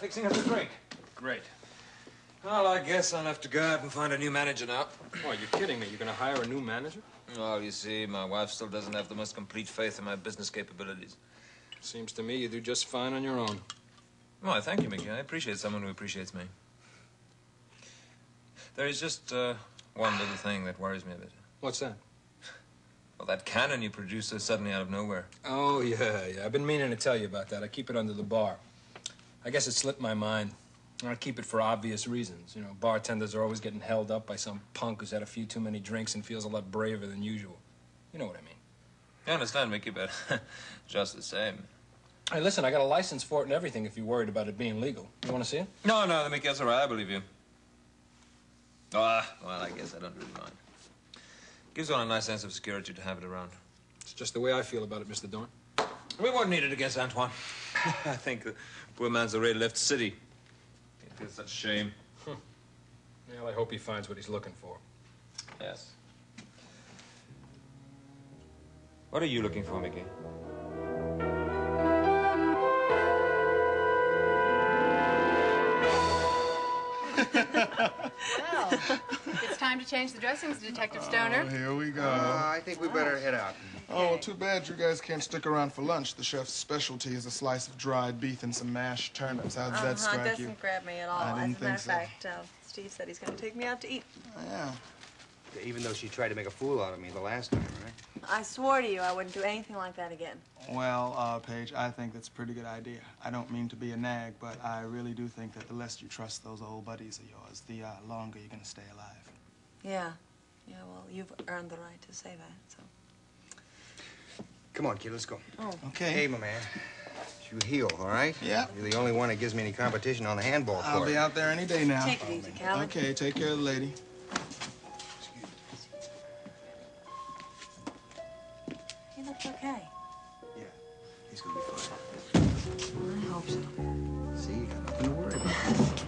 Fixing us a drink. Great. Well, I guess I'll have to go out and find a new manager now. Oh, you're kidding me. You're going to hire a new manager? Well, you see, my wife still doesn't have the most complete faith in my business capabilities. Seems to me you do just fine on your own. Well, thank you, Mickey. I appreciate someone who appreciates me. There is just uh, one little thing that worries me a bit. What's that? Well, that cannon you produced so suddenly out of nowhere. Oh, yeah, yeah. I've been meaning to tell you about that. I keep it under the bar. I guess it slipped my mind. I keep it for obvious reasons. You know, bartenders are always getting held up by some punk who's had a few too many drinks and feels a lot braver than usual. You know what I mean. I understand, Mickey, but just the same. Hey, listen, I got a license for it and everything if you're worried about it being legal. You want to see it? No, no, Mickey, that's all right. I believe you. Ah, well, I guess I don't really mind. Gives one a nice sense of security to have it around. It's just the way I feel about it, Mr. Dorn. We won't need it against Antoine. I think the poor man's already left the city. It is such a shame. Well, I hope he finds what he's looking for. Yes. What are you looking for, Mickey? Well, it's time to change the dressings, Detective Stoner. Oh, here we go. Uh, I think we better head out. Oh, well, too bad you guys can't stick around for lunch. The chef's specialty is a slice of dried beef and some mashed turnips. How does that Uh-huh, strike doesn't you? grab me at all. I As a didn't matter think of so. fact, uh, Steve said he's going to take me out to eat. Yeah. Even though she tried to make a fool out of me the last time, right? I swore to you I wouldn't do anything like that again. Well, uh, Paige, I think that's a pretty good idea. I don't mean to be a nag, but I really do think that the less you trust those old buddies of yours, the uh, longer you're going to stay alive. Yeah. Yeah, well, you've earned the right to say that, so. Come on, kid, let's go. Oh. Okay. Hey, my man. You heel, all right? Yeah. You're the only one that gives me any competition on the handball court. I'll be out there any day now. Take it easy, Calvin. Okay, take care of the lady. He looks okay. Yeah, he's gonna be fine. I hope so. See, you got nothing to worry about.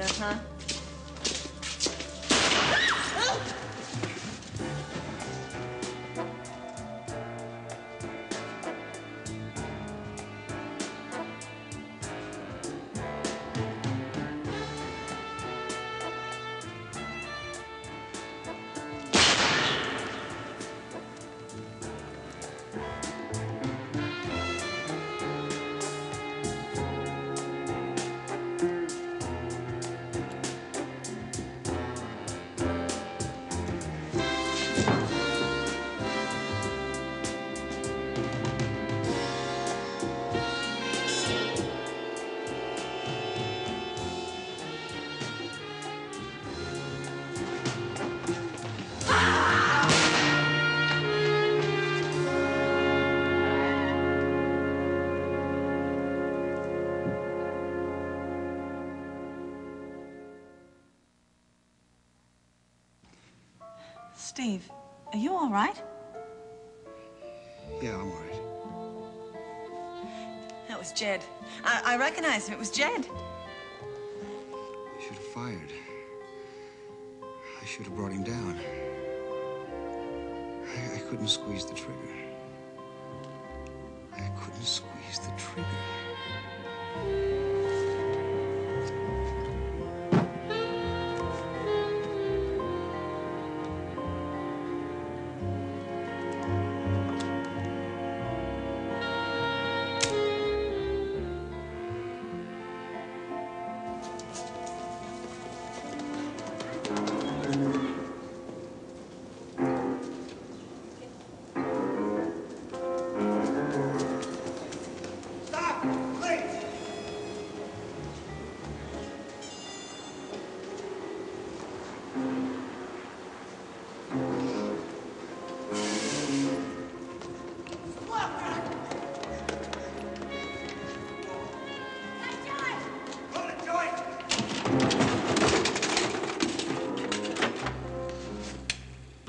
Uh-huh. Steve, are you all right? Yeah, I'm all right. That was Jed. I, I recognized him. It was Jed. I should have fired. I should have brought him down. I, I couldn't squeeze the trigger. I couldn't squeeze the trigger.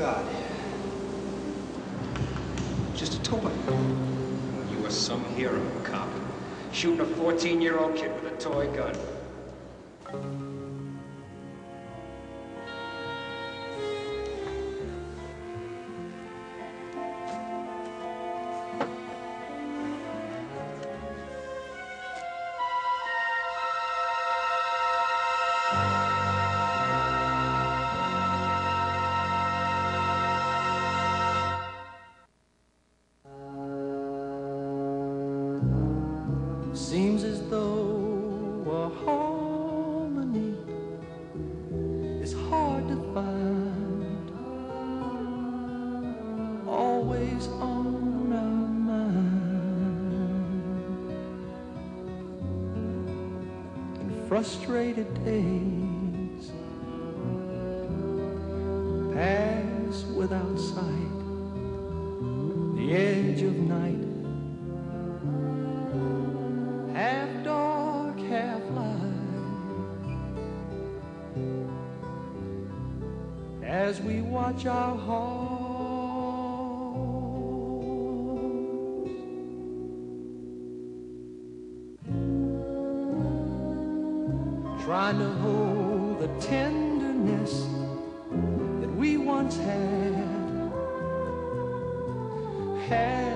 God. Just a toy. You are some hero, cop. Shooting a 14-year-old kid with a toy gun. Seems as though a harmony is hard to find. Always on our mind. And frustrated days pass without sight. The edge of night As we watch our hearts trying to hold the tenderness that we once had. had